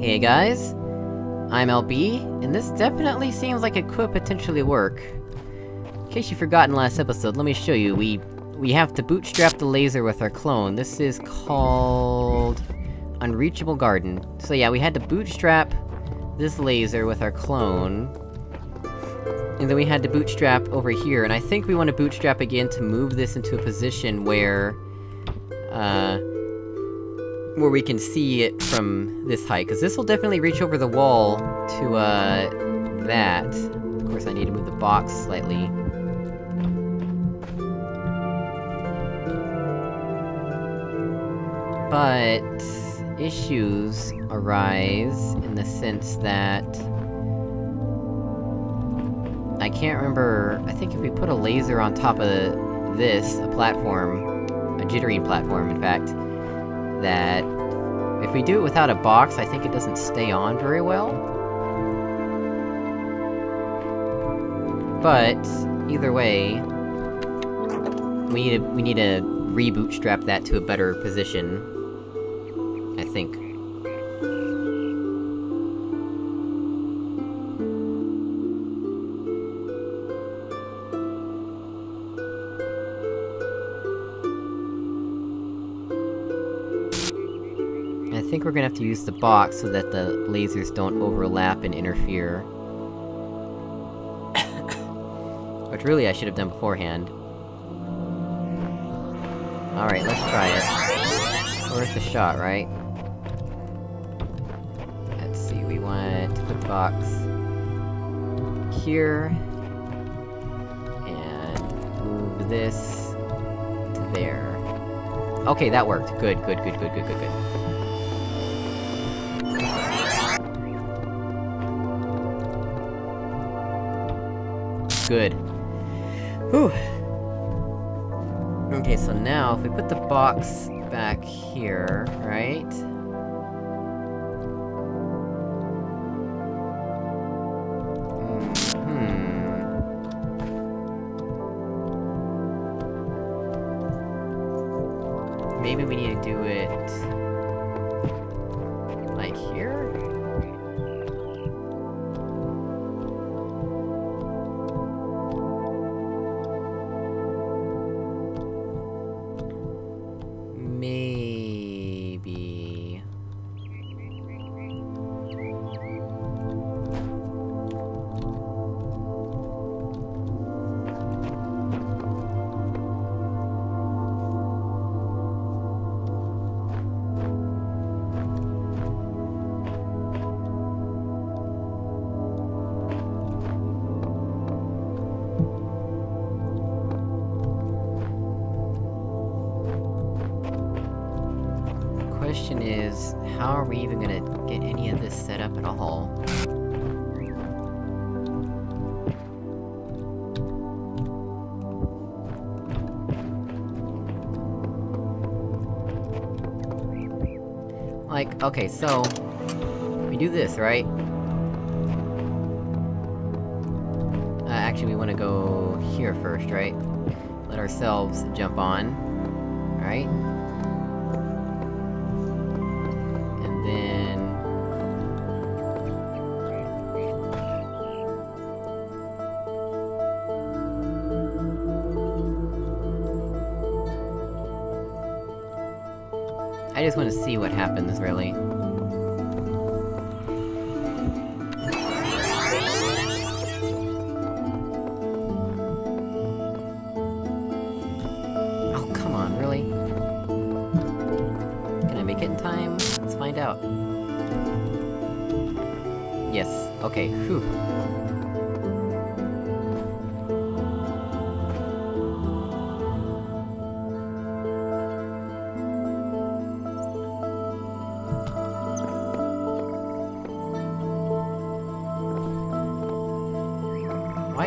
Hey guys, I'm LB, and this definitely seems like it could potentially work. In case you forgot in last episode, let me show you, we... we have to bootstrap the laser with our clone. This is called... Unreachable Garden. So yeah, we had to bootstrap this laser with our clone. And then we had to bootstrap over here, and I think we want to bootstrap again to move this into a position where... Uh where we can see it from this height, because this will definitely reach over the wall to, uh, that. Of course, I need to move the box slightly. But... issues arise in the sense that... I can't remember... I think if we put a laser on top of this, a platform, a jittering platform, in fact, that if we do it without a box, I think it doesn't stay on very well. But, either way, we need to- we need to re-bootstrap that to a better position. I think. We're gonna have to use the box so that the lasers don't overlap and interfere. Which really I should have done beforehand. Alright, let's try it. Worth a shot, right? Let's see, we want to put the box... here... and move this... to there. Okay, that worked. Good, good, good, good, good, good, good. Good. Whew! Okay, so now, if we put the box back here, right? Question is, how are we even gonna get any of this set up at all? Like, okay, so... We do this, right? Uh, actually, we wanna go here first, right? Let ourselves jump on. Right? I just want to see what happens, really.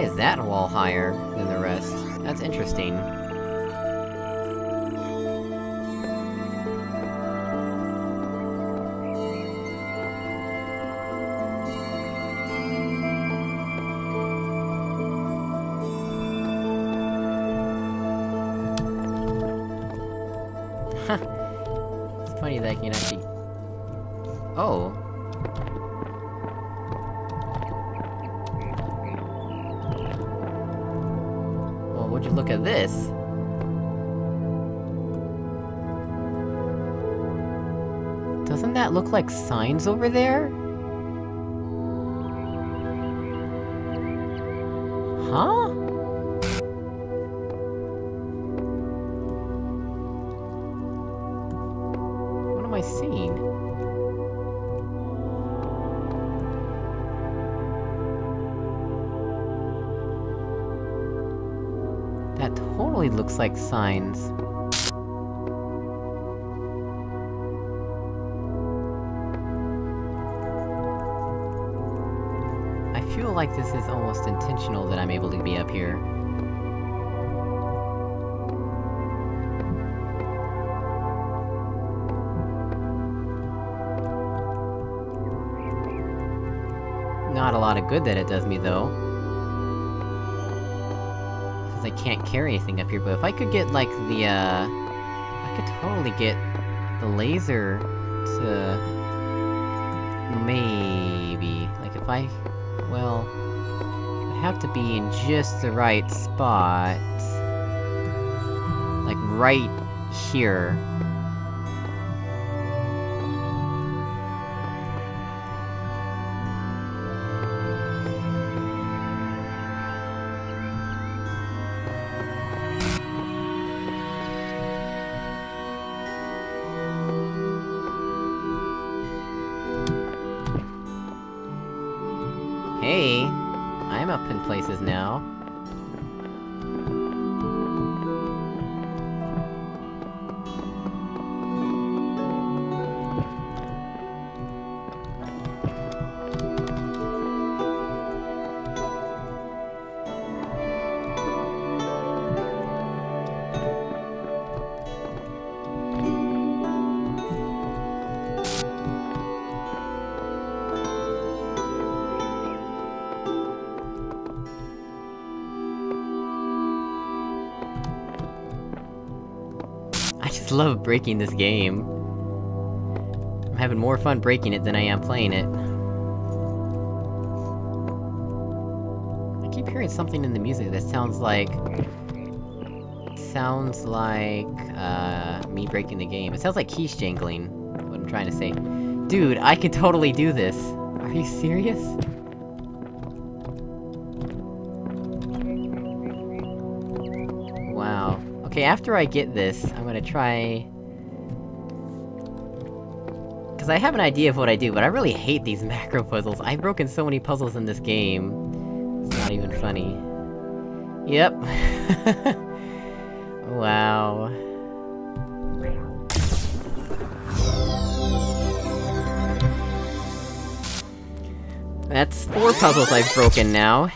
Is that wall higher than the rest? That's interesting. It's funny that I can actually... Oh. Look at this? Doesn't that look like signs over there? Huh? What am I seeing? Totally looks like signs. I feel like this is almost intentional that I'm able to be up here. Not a lot of good that it does me, though. I can't carry anything up here, but if I could get, like, the, uh... I could totally get the laser to... Maybe... Like, if I... Well... I have to be in just the right spot... Like, right here. Love breaking this game. I'm having more fun breaking it than I am playing it. I keep hearing something in the music that sounds like... Sounds like... uh... me breaking the game. It sounds like keys jangling, what I'm trying to say. Dude, I could totally do this! Are you serious? Okay, after I get this, I'm gonna try... Cause I have an idea of what I do, but I really hate these macro puzzles. I've broken so many puzzles in this game. It's not even funny. Yep. wow. That's four puzzles I've broken now.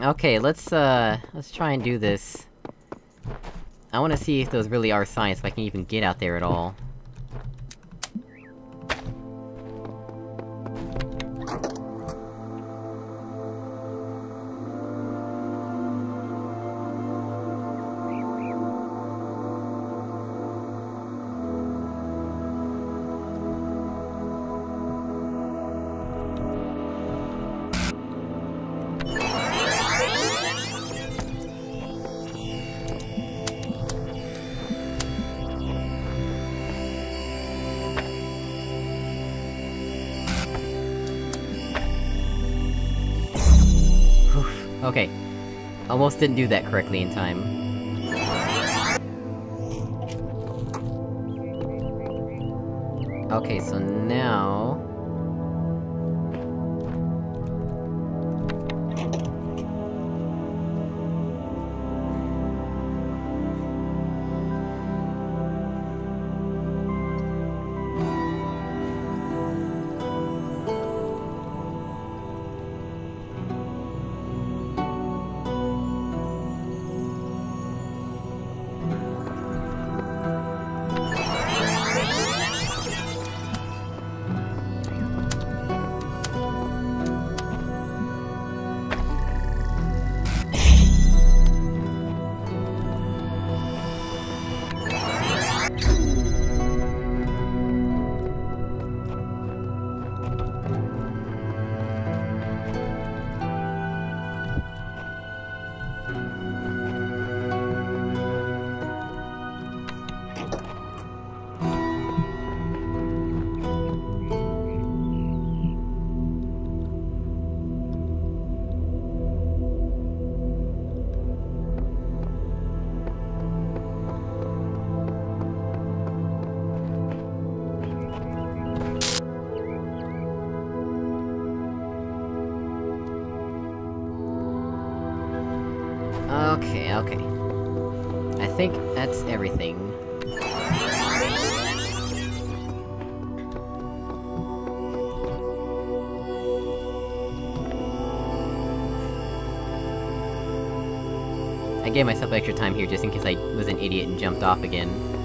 Okay, let's, uh... Let's try and do this. I wanna see if those really are signs, if I can even get out there at all. Almost didn't do that correctly in time. Okay, so now... Okay, okay. I think that's everything. I gave myself extra time here just in case I was an idiot and jumped off again.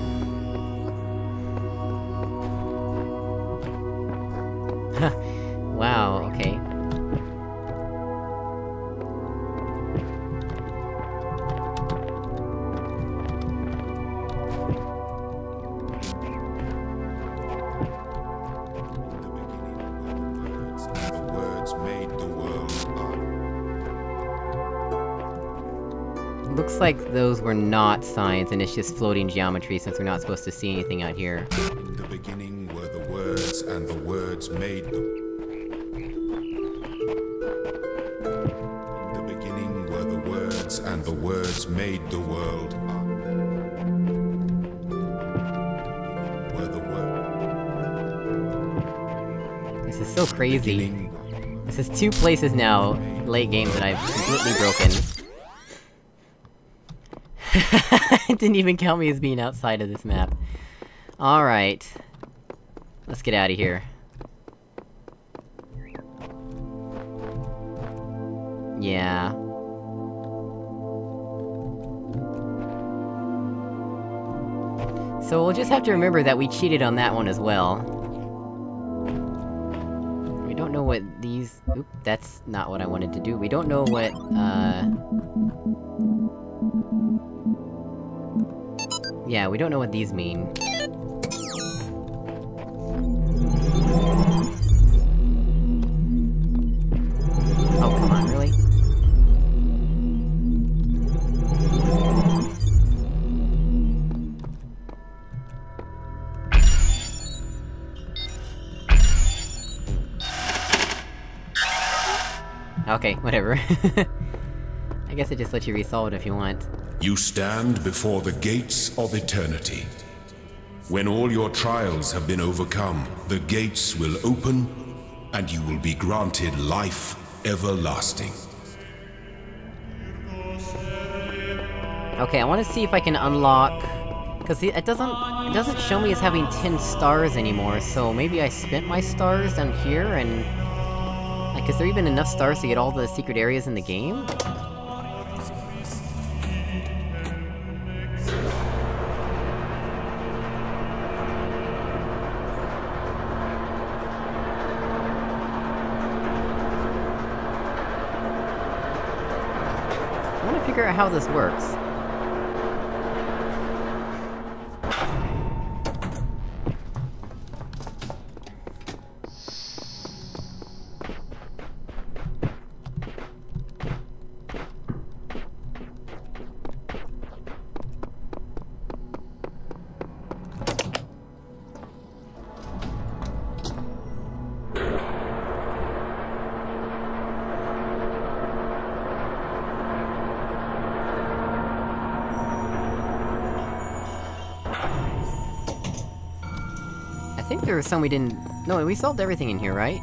Looks like those were not signs, and it's just floating geometry since we're not supposed to see anything out here. In the beginning were the words, and the words made. In the beginning were the words, and the words made the world. Were the words. This is so crazy. This is two places now, late game, that I've completely broken. it didn't even count me as being outside of this map. Alright. Let's get out of here. Yeah. So we'll just have to remember that we cheated on that one as well. We don't know what these- oop, that's not what I wanted to do. We don't know what, uh... Yeah, we don't know what these mean. Oh, come on, really? Okay, whatever. I guess it just lets you resolve it if you want. You stand before the gates of eternity. When all your trials have been overcome, the gates will open, and you will be granted life everlasting. Okay, I want to see if I can unlock... Because it doesn't... It doesn't show me as having 10 stars anymore, so maybe I spent my stars down here, and... Like, is there even enough stars to get all the secret areas in the game? How this works. There was some we didn't... No, we solved everything in here, right?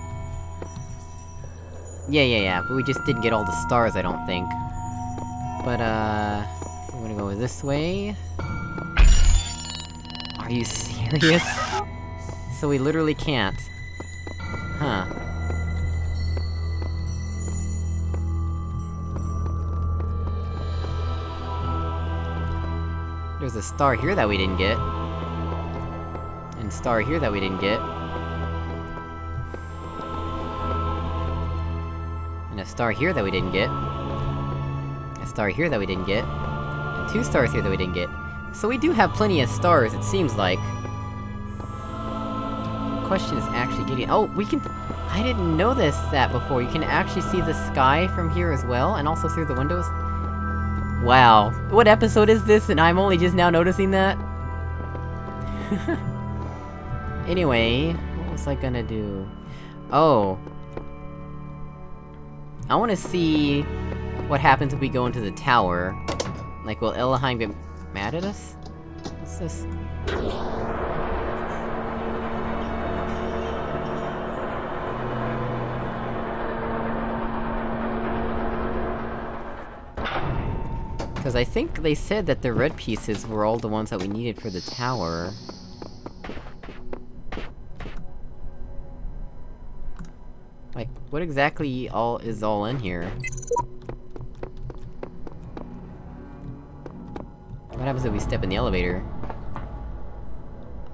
Yeah, yeah, yeah, but we just didn't get all the stars, I don't think. But, uh... We're gonna go this way... Are you serious? So we literally can't. Huh. There's a star here that we didn't get. Star here that we didn't get. And a star here that we didn't get. A star here that we didn't get. And two stars here that we didn't get. So we do have plenty of stars, it seems like. Question is actually getting- oh, we can- I didn't know this, that before, you can actually see the sky from here as well, and also through the windows? Wow. What episode is this, and I'm only just now noticing that? anyway, what was I gonna do? Oh. I wanna see... what happens if we go into the tower. Like, will Elohim get mad at us? What's this? Cause I think they said that the red pieces were all the ones that we needed for the tower. What exactly all- is all in here? What happens if we step in the elevator?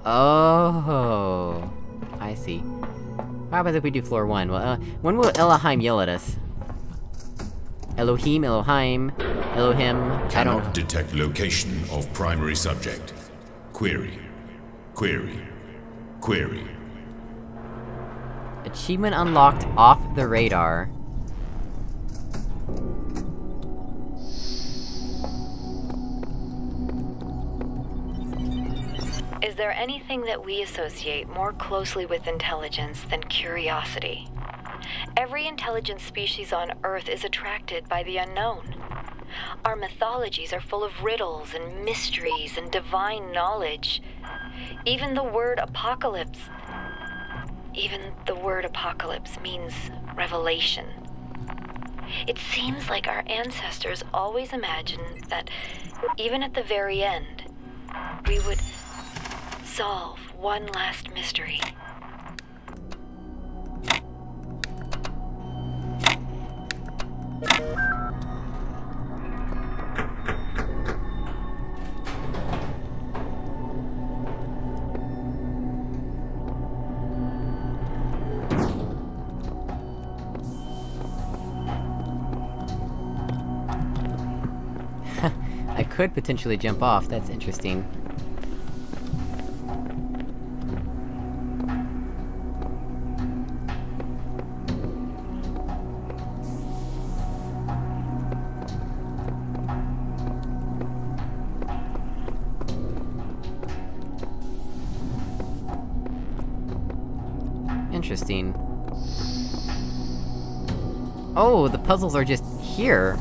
Oh, I see. What happens if we do floor one? Well, uh, when will Elohim yell at us? Elohim, Elohim, Elohim, I Cannot don't- detect location of primary subject. Query. Query. Query. Achievement unlocked off the radar. Is there anything that we associate more closely with intelligence than curiosity? Every intelligent species on Earth is attracted by the unknown. Our mythologies are full of riddles and mysteries and divine knowledge. Even the word apocalypse. Even the word apocalypse means revelation. It seems like our ancestors always imagined that, even at the very end, we would solve one last mystery. Could potentially jump off, that's interesting. Interesting. Oh, the puzzles are just here!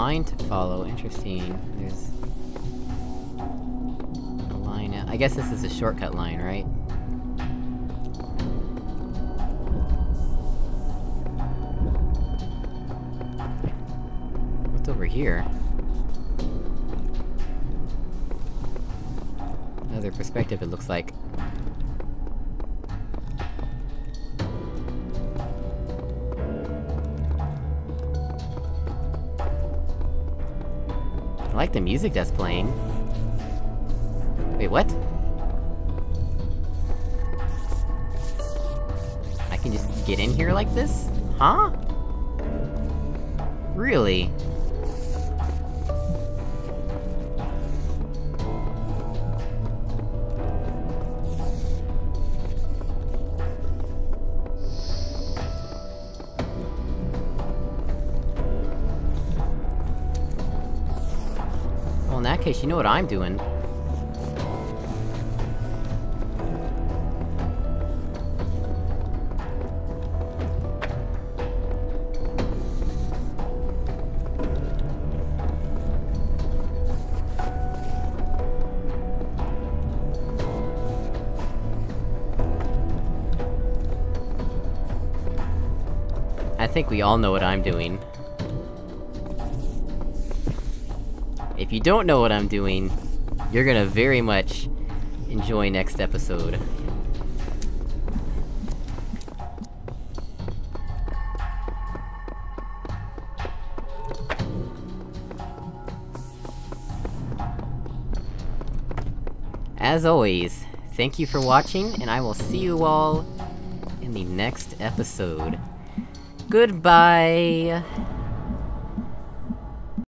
Line to follow, interesting. There's... A line I guess this is a shortcut line, right? What's over here? Another perspective, it looks like. The music that's playing. Wait, what? I can just get in here like this? Huh? Really? Case, you know what I'm doing. I think we all know what I'm doing. If you don't know what I'm doing, you're gonna very much enjoy next episode. As always, thank you for watching, and I will see you all in the next episode. Goodbye!